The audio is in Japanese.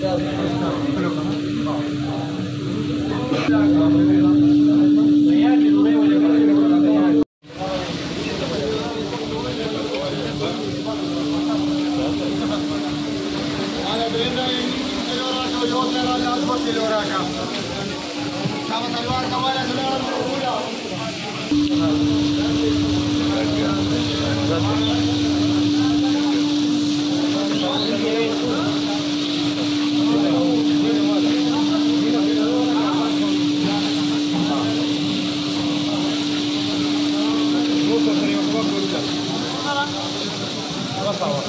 Gracias. Gracias.